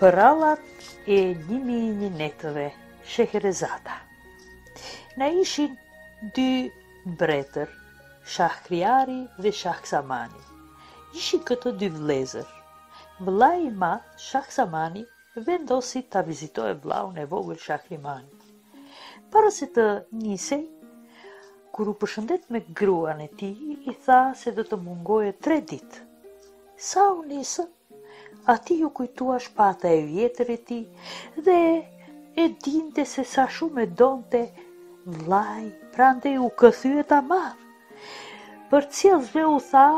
Përrallat e një mijë e një netëve, Sheherezada. Na ishin dy mbretër, Shahriari dhe Shahzamani. Ishin këto dy vëllezër. Vëllai i madh, Shahzamani, vendosi ta vizitojë vëllaun e vogël Shahrimani. Para se të nisej, kur u përshëndet me gruan e tij, i tha se do të mungojë tre ditë. Sa u nisën, atij iu kujtua shpata e vjetër e tij dhe e dinte se sa shumë e donte vëllai, prandaj u kthye ta marrë. Përcjellësve u tha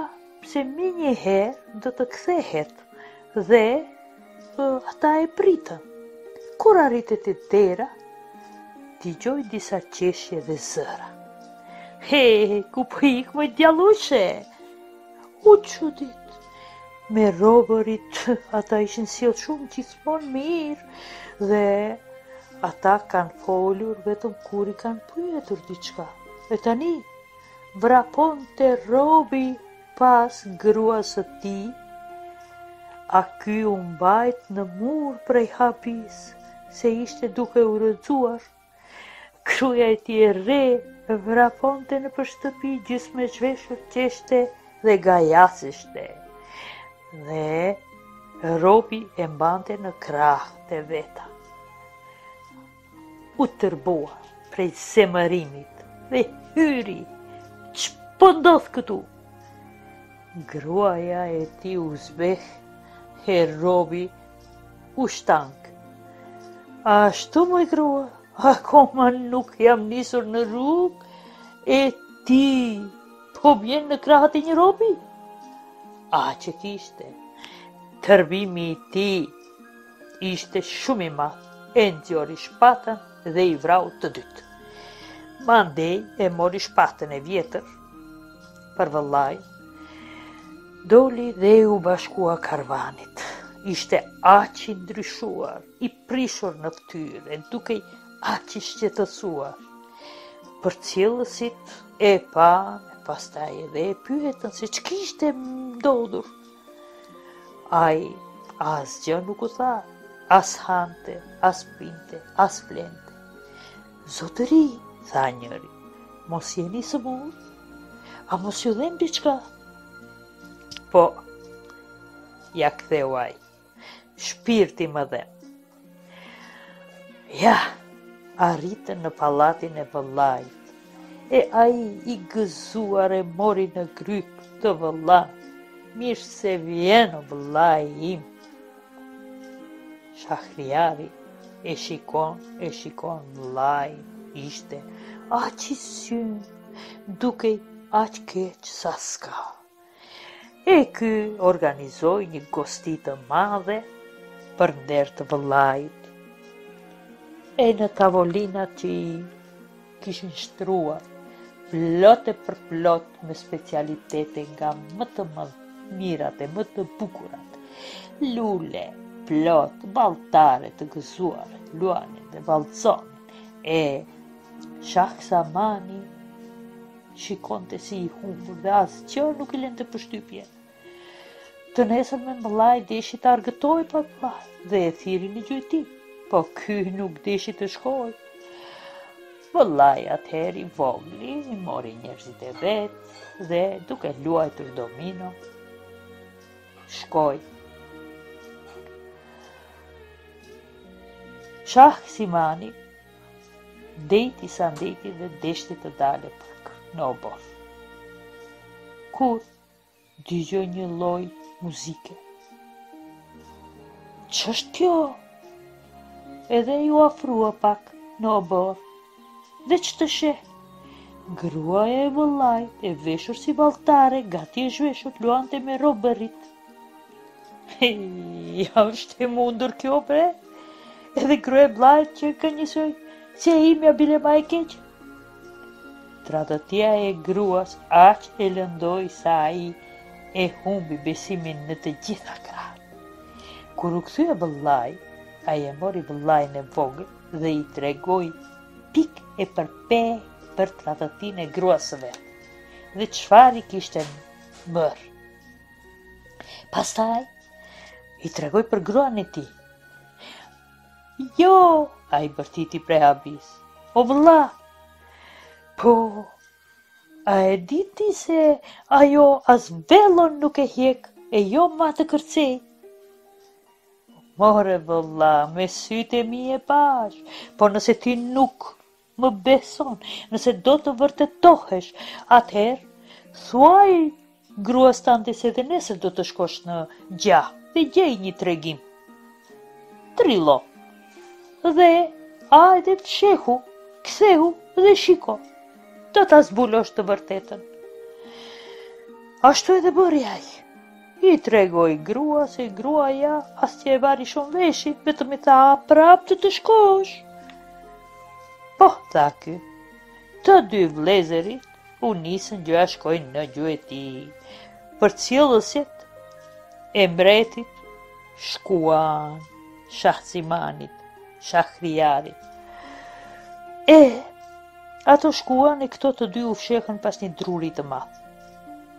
se menjëherë do të kthehet dhe ata e pritën. Kur arriti te dera, dëgjoi disa qeshje dhe zëra. He, ku po ik moj djallushe? U çudit. Me robërit ata ishin sjellë shumë, gjithmonë mirë dhe ata kanë folur vetëm kur i kanë pyetur diçka. E tani vraponte robi pas gruas së tij, e ky u mbajt në mur prej habisë, se ishte duke u rrëzuar Gruaja e tij e re vraponte nëpër shtëpi gjysmë e zhveshur, qeshte dhe gajaseshte. Dhe robi e mbante në krah të veta. U tërbua prej zemërimit dhe hyri, ç'po ndodh këtu? Gruaja e tij u zbeh, e robi U shtang. A ashtu moj grua, akoma nuk jam nisur në rrugë, e ti po bjen në krahët e një robi? Aq ishte, tërbimi i tij ishte shumë i madh, e nxori shpatën dhe i vrau të dytë. Mandej e mori shpatën e vjetër, Për vëllain, doli dhe iu bashkua karvanit. Ishte aq i ndryshuar, i prishur në ftyrë, dukej aq i shqetësuar. Përcjellësit e panë, pastaj edhe e pyetën se ç'kishte ndodhur. Ai asgjë nuk u tha, as hante, as pinte, as flente. Zotëri, tha njëri, mos jeni sëmurë, A mos ju dhemb diçka? Po, ia ktheu ai. Shpirti më dhemb. Ja, arritën në pallatin e vëllait. E ai i gëzuar e mori në grykë të vëllanë. Mirë se vjen, o vëllai im. Shahriari e shikon, e shikon, vëllai ishte aq i dukej aq keq sa s'ka. E ky organizoi një gosti të madhe për nder të vëllait. E në tavolinat që i kishin shtruar, plot e përplot me specialitete nga më të mirat e më të bukurat. Lule, plot, valltare të gëzuara, luanin dhe vallëzonin, e Shahzamani shikonte si i humbur dhe as që nuk i lente përshtypje. Të nesërmen vëllai deshi të argëtojë prapë dhe e thirri në gjueti, po ky nuk deshi të shkojë. Vëllai atëherë i vogli, i mori njerëzit e vet dhe duke luajtur domino, shkoi. Shahzamani Ndejti sa ndejti dhe deshti të dale pak në oborr. Kur dëgjoi një lloj muzike. Ç'është kjo? Edhe iu afrua pak në oborr. Dhe ç'të sheh? Gruaja e vëllait e veshur si valltare, gati e zhveshur luante me robërit. A është e mundur kjo bre? Edhe gruaja e vëllait qenka njësoj si e imja, bile ma e keqe. Tradhëtia e gruas aq e lëndoi sa ai e humbi besimin në të gjitha gratë. Kur u kthye vëllai, ai e mori vëllain e vogël dhe i tregoi pikë e për pe për tradhëtinë e gruas së vet dhe çfarë i kishte bërë. Pastaj, i tregoi për gruan e tij. Jo, ai bërtiti prej habisë. O vëlla, po, a e diti se ajo as vellon nuk e hjek e jo ma të kërcejë. More vëlla, me sytë e mi e pashë, po nëse ti nuk Më beson, nëse do të vërtetohesh, atëherë thuaj gruas tënde se edhe nesër do të shkosh në gjah dhe gjej një tregim. Trillo. Dhe hajde fshehu, kthehu dhe shiko. Do ta zbulosh të vërtetën. Ashtu edhe bëri ai. I tregoi gruas e gruaja as që e vari shumë veshin, vetëm i tha prapë do të shkosh. Po, tha ky, të dy vëllezërit u nisën gjoja shkojnë në gjueti. Përcjellësit e mbretit shkuan Shahzamanit, Shahriarit. E, ato shkuan e këto të dy u fshehën pas një druri të madh.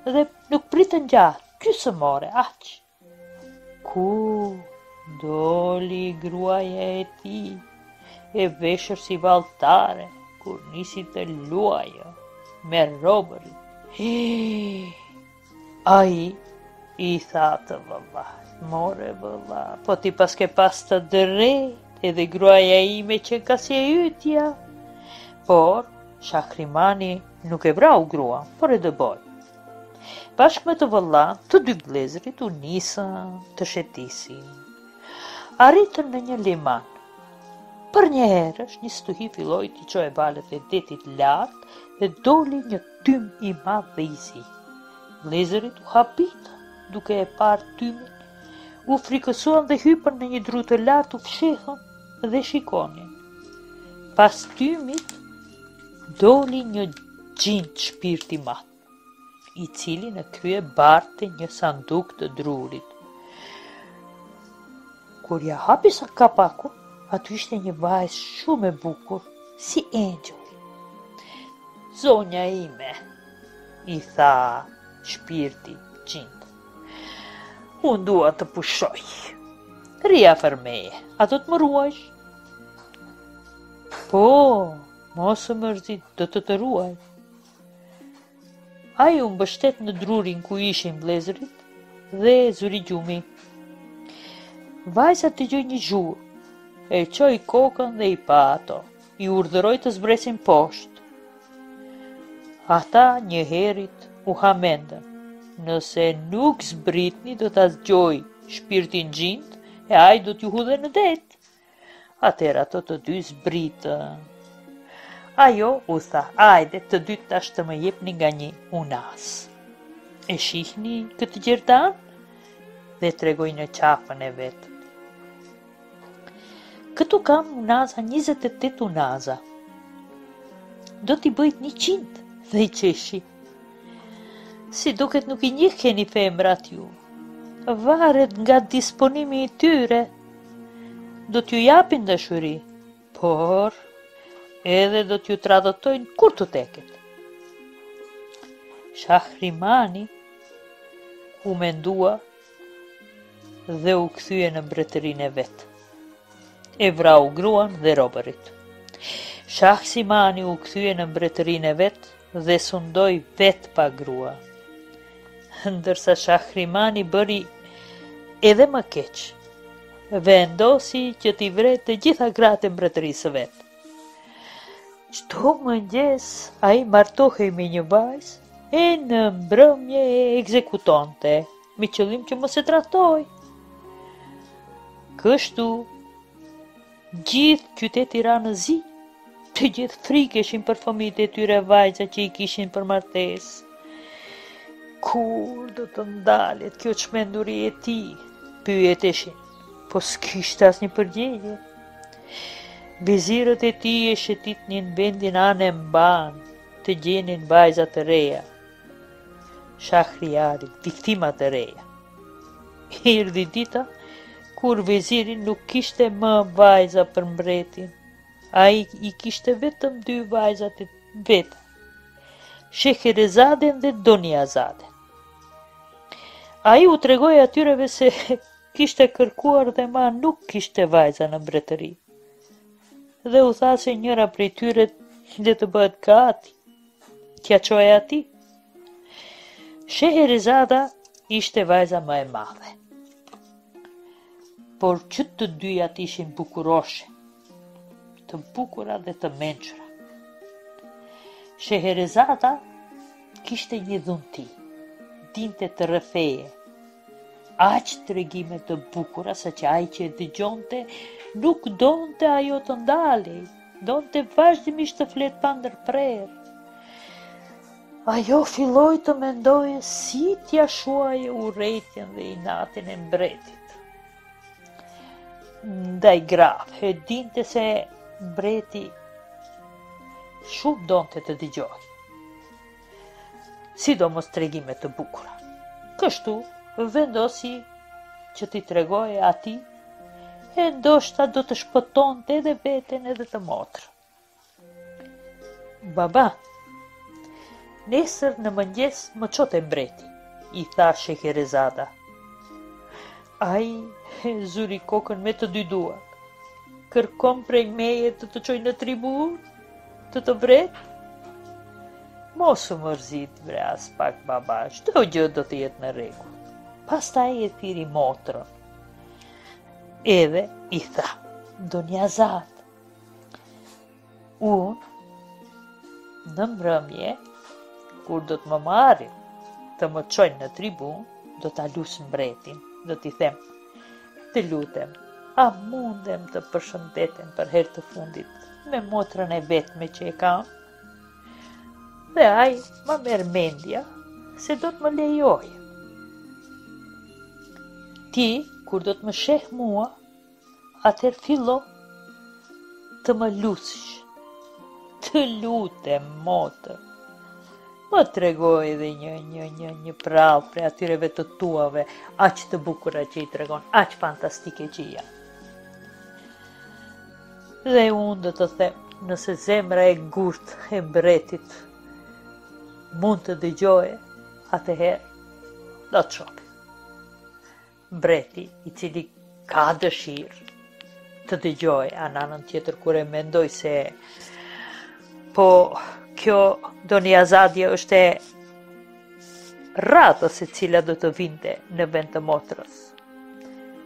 Dhe Nuk pritën gjatë, gjysmë ore, aq. Kur doli gruaja e tij, e veshur si valltare, kur nisi të luajë me robërit. He, ai, i tha të vëllait, more vëlla, po ti paske pas të drejtë, edhe gruaja ime qenka si e jotja. Por, Shahrimani Nuk e vrau gruan, por e dëboi. Bashkë me të vëllanë, të dy vëllezërit u nisën të shëtisin. Arritën në një liman. Përnjëherësh një stuhi filloi t'i çojë valët e detit lart dhe doli një tym i madh dhe i zi. Vëllezërit u habitën duke e parë tymin. U frikësuan dhe hipën në një dru të lartë u fshehën dhe shikonin. Pas tymit, Doli një xhind shpirt i madh, i cili në krye barte një sanduk të drurit. Kur ia hapi sa kapakun, aty ishte një vajzë shumë e bukur, si engjëll. Zonja ime, i tha shpirti xhind, unë dua të pushoj. Rri afër meje, a do të më ruajsh? Po, mos u mërzit, do të të ruaj. Ai u mbështet në drurin ku ishin vëllezërit dhe e zuri gjumi. Vajza dëgjoi një zhurmë, e çoi kokën dhe i pa ato, i urdhëroi të zbresin poshtë. Ata njëherë u hamendën. Nëse nuk zbritni do ta zgjoj shpirtin xhind e ai do t'ju hudhë në det. Atëherë ato të dy zbritën. Ajo u tha, hajde të dy tash të më jepni nga një unazë. E shihni këtë gjerdan? Dhe tregoi në qafën e vet. Këtu kam unaza 28 unaza. Do t'i bëj 100 dhe qeshi. Si duket nuk i njiheni femrat ju. Varet nga disponimi i tyre. Do t'ju japin dashuri, por edhe do t'ju tradhtojnë kur t'u teket. Shahrimani u mendua dhe u kthye në mbretërinë e vet. E vrau gruan dhe robërit. Shahsimani u kthye në mbretërinë e vet dhe sundoi vetë pa grua. Ndërsa Shahrimani bëri edhe më keq, vendosi që t'i vret të gjitha gratë e mbretërisë së vet. Çdo mëngjes, ai martohej me një vajzë, e në mbrëmje e ekzekutonte, me qëllim që mos e tradhtojë. Kështu, gjithë qyteti ra në zi, të gjithë frikeshin për fëmijët e tyre vajza që i kishin për martesë. Kur do të ndalet kjo çmenduri e tij, pyeteshin. Po s'kishte asnjë përgjigje. Vizirët e tij e shëtitnin vendin anembanë të gjenin vajza të reja. Shahriari, viktima të reja. Erdhi dita, kur viziri nuk kishte më vajza për mbretin, ai i kishte vetëm dy vajzat e veta, Sheherezaden dhe Donjazaden. Ai u tregoi atyreve se Kishte kërkuar dhe ma nuk kishte vajza në mbretëri. Dhe u tha se njëra prej tyre do të bëhet gati, t'ia çojë atij. Sheherezada ishte vajza më e madhe. Por që të dyjat ishin bukuroshe, të bukura dhe të mençura. Sheherezada kishte një dhunti, dinte të rrëfejë aq tregime të bukura, saqë ai që e dëgjonte, nuk donte ajo të ndalej, donte vazhdimisht të flet pandërprerë. Ajo filloi të mendojë si t'ia shuajë urrejtjen dhe inatin e mbretit. Ndaj grave, e dinte se mbreti shumë donte të dëgjojë. Sidomos tregime të bukura. Kështu, vendosi që t'i tregojë atij, e ndoshta do të shpëtonte edhe veten edhe të motrën. Baba, nesër në mëngjes më ço te mbreti, i tha Sheherezada. Ai zuri kokën me të dy duar. Kërkon prej meje të të çoj në tribunë, të të vret? Mos u mërzit, bre, aspak baba, çdo gjë do të jetë në rregull. Pastaj e thirri motrën. Edhe i tha, Doniazadë, Unë, në mbrëmje, kur do të më marrin, të më çojnë në tribunë, do ta lus mbretin, do t'i them, të lutem, a mundem të përshëndetem për herë të fundit me motrën e vetme që e kam? Dhe ai, ma merr mendja, se do të më lejojë. Ti, kur do të më sheh mua, Atëherë fillo të më lutësh. Të lutem, motër. Më trego edhe një një një një përrallë prej atyreve të tuave, aq të bukura që i tregon, aq fantastike që janë. Dhe unë do të them, nëse zemra e gurtë e mbretit mund të dëgjojë, atëherë do të shohë. Mbreti, i cili ka dëshirë të dëgjojë, në anën tjetër kur e mendoi se po kjo Doniazadja është e radhës e cila do të vinte në vend të motrës.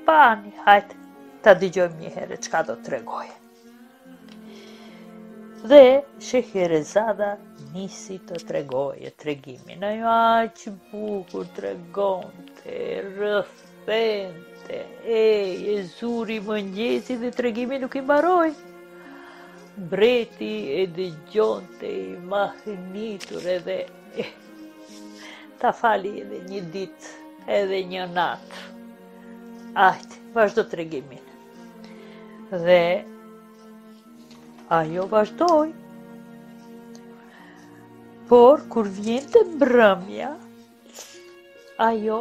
Pa ani, hajt, ta dëgjojmë një herë çka do të tregojë. Dhe Sheherezada nisi të tregojë tregimin. Ajo aq bukur tregonte, rrëfente, e, e zuri mëngjesi dhe tregimi nuk i mbaroi. Mbreti e dëgjonte i mahnitur edhe e, ta fali edhe një ditë, edhe një natë. Hajt, vazhdo tregimin. Dhe ajo vazhdoi, por kur vinte mbrëmja, ajo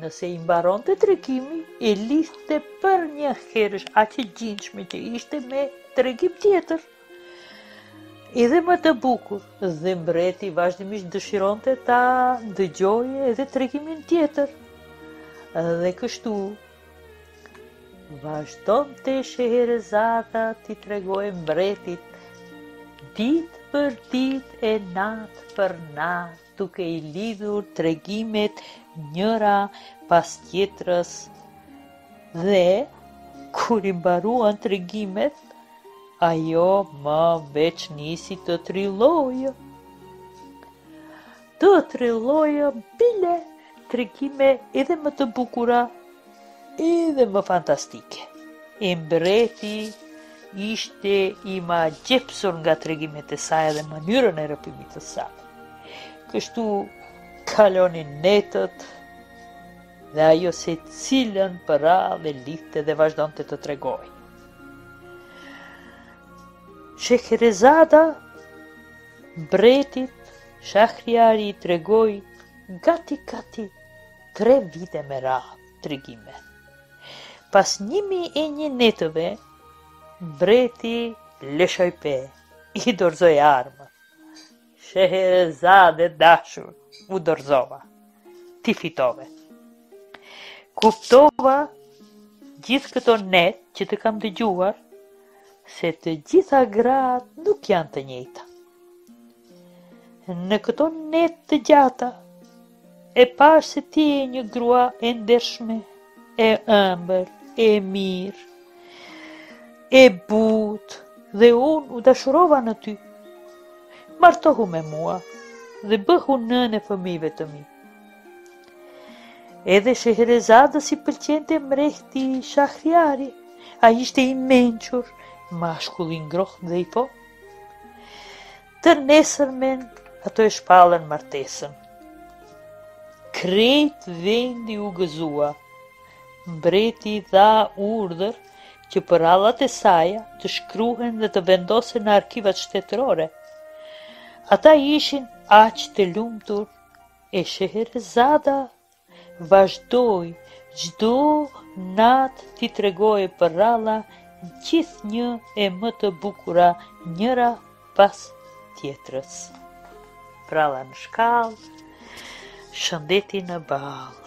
nëse i mbaronte tregimi, e lidhte përnjëherësh aq e gjindshme që ishte me tregim tjetër. Edhe më të bukur, dhe mbreti vazhdimisht dëshironte ta dëgjojë edhe tregimin tjetër. Dhe kështu, Vazhdonte Sheherezada t'i tregojë mbretit, ditë për ditë e natë për natë, duke i lidhur tregimet njëra pas tjetrës dhe kur i mbaruan tregimet, ajo më veç nisi të trillojë. Të trillojë bile tregime edhe më të bukura, edhe më fantastike. E mbreti ishte i magjepsur nga tregimet e saj dhe mënyrën e rrëfimit të saj. Kështu kalonin netët dhe ajo secilën përrallë e lidhte dhe vazhdonte të tregojë. Sheherezada mbretit Shahriar i tregoi gati gati tre vite me radhë tregime. Pas një mijë e një netëve, mbreti lëshoi pe, i dorëzoi armët. Sheherezadë e dashur, u dorëzova. Ti fitove. Kuptova gjithë këto net që të kam dëgjuar, se të gjitha gratë nuk janë të njëjta. Në këto net të gjata, e pashë se ti je një grua e ndershme, e ëmbël, e mirë, e butë, dhe unë u dashurova në ty. Martohu me mua dhe bëhu nënë e fëmijëve të mi. Edhe Sheherezadës i pëlqente mbreti Shahriar, ai ishte i mençur, mashkull i ngrohtë dhe i po. Të nesërmen ata e shpallën martesën. Krejt vendi u gëzua. Mbreti dha urdhër që përrallat e saja të shkruhen dhe të vendosen në arkivat shtetërore. Ata ishin aq të lumtur e Sheherezada Vazhdoi çdo natë t'i tregojë përralla gjithnjë e më të bukura njëra pas tjetrës. Përralla në shkallë, shëndeti në ballë.